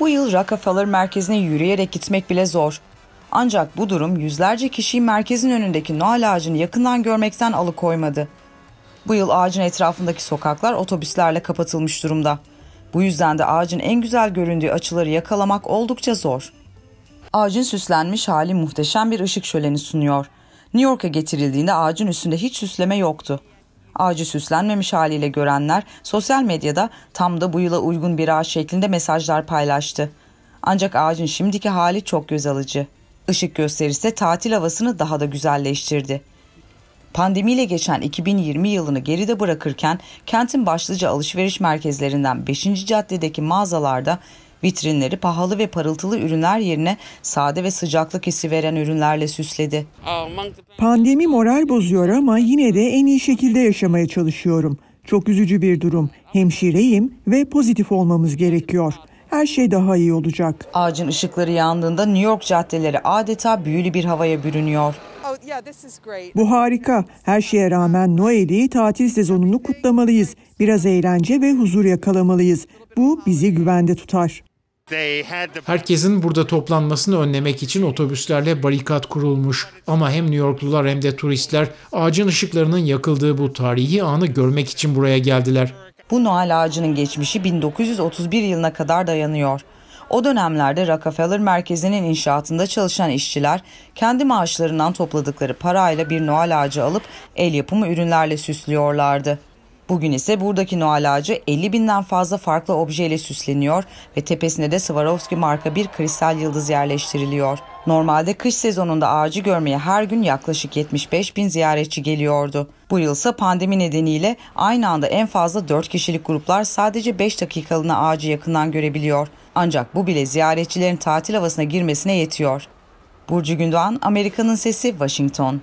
Bu yıl Rockefeller merkezine yürüyerek gitmek bile zor. Ancak bu durum yüzlerce kişiyi merkezin önündeki Noel ağacını yakından görmekten alıkoymadı. Bu yıl ağacın etrafındaki sokaklar otobüslerle kapatılmış durumda. Bu yüzden de ağacın en güzel göründüğü açıları yakalamak oldukça zor. Ağacın süslenmiş hali muhteşem bir ışık şöleni sunuyor. New York'a getirildiğinde ağacın üstünde hiç süsleme yoktu. Ağacı süslenmemiş haliyle görenler sosyal medyada tam da bu yıla uygun bir ağaç şeklinde mesajlar paylaştı. Ancak ağacın şimdiki hali çok göz alıcı. Işık gösterisi tatil havasını daha da güzelleştirdi. Pandemiyle geçen 2020 yılını geride bırakırken kentin başlıca alışveriş merkezlerinden 5. caddedeki mağazalarda vitrinleri pahalı ve parıltılı ürünler yerine sade ve sıcaklık hissi veren ürünlerle süsledi. Pandemi moral bozuyor ama yine de en iyi şekilde yaşamaya çalışıyorum. Çok üzücü bir durum. Hemşireyim ve pozitif olmamız gerekiyor. Her şey daha iyi olacak. Ağacın ışıkları yandığında New York caddeleri adeta büyülü bir havaya bürünüyor. Bu harika. Her şeye rağmen Noel'i tatil sezonunu kutlamalıyız. Biraz eğlence ve huzur yakalamalıyız. Bu bizi güvende tutar. Herkesin burada toplanmasını önlemek için otobüslerle barikat kurulmuş. Ama hem New Yorklular hem de turistler ağacın ışıklarının yakıldığı bu tarihi anı görmek için buraya geldiler. Bu Noel ağacının geçmişi 1931 yılına kadar dayanıyor. O dönemlerde Rockefeller merkezinin inşaatında çalışan işçiler kendi maaşlarından topladıkları parayla bir Noel ağacı alıp el yapımı ürünlerle süslüyorlardı. Bugün ise buradaki Noel ağacı 50 binden fazla farklı objeyle süsleniyor ve tepesine de Swarovski marka bir kristal yıldız yerleştiriliyor. Normalde kış sezonunda ağacı görmeye her gün yaklaşık 75 bin ziyaretçi geliyordu. Bu yılsa pandemi nedeniyle aynı anda en fazla 4 kişilik gruplar sadece 5 dakikalığına ağacı yakından görebiliyor. Ancak bu bile ziyaretçilerin tatil havasına girmesine yetiyor. Burcu Gündoğan, Amerika'nın Sesi, Washington.